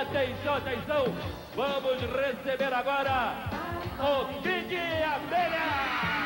atenção, atenção. Vamos receber agora o Big Abelha.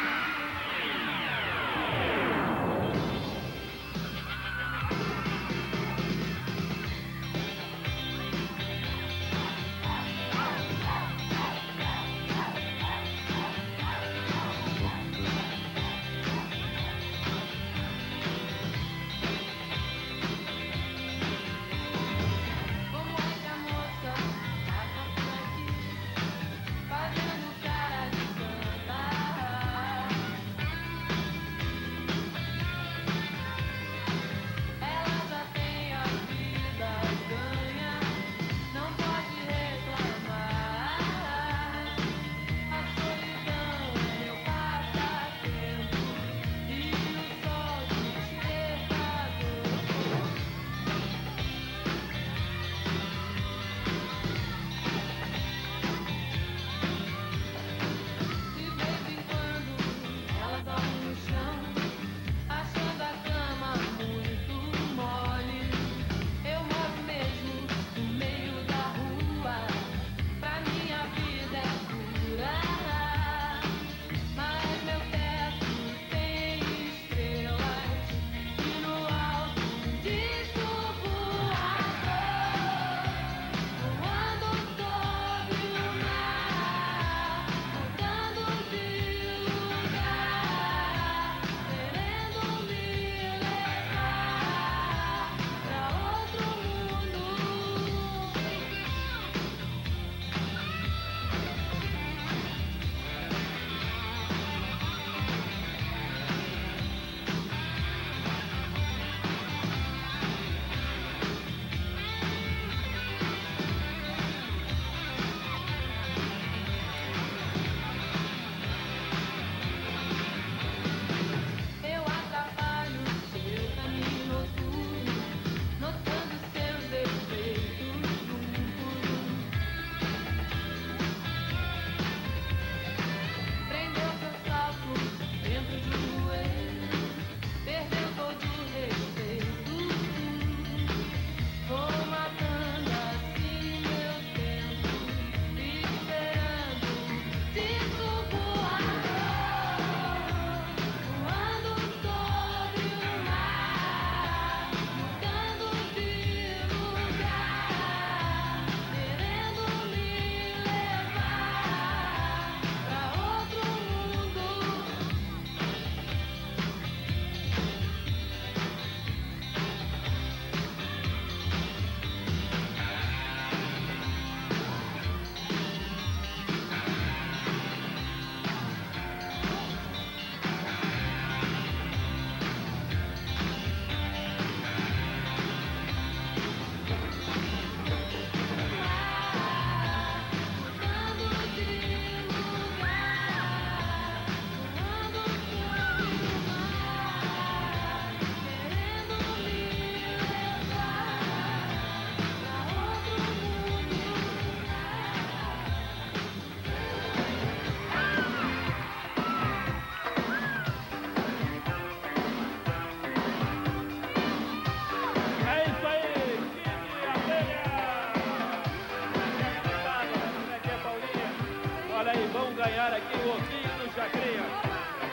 homenagear aqui o Ovinho do Chacrinha.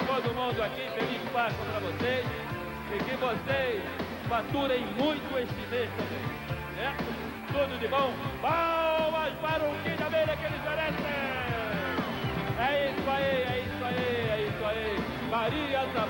Todo mundo aqui, feliz Páscoa para vocês. E que vocês faturem muito este mês também. Certo? Tudo de bom. Palmas para o Quinta Beira que eles merecem. É isso aí, é isso aí, é isso aí. Maria Zabal.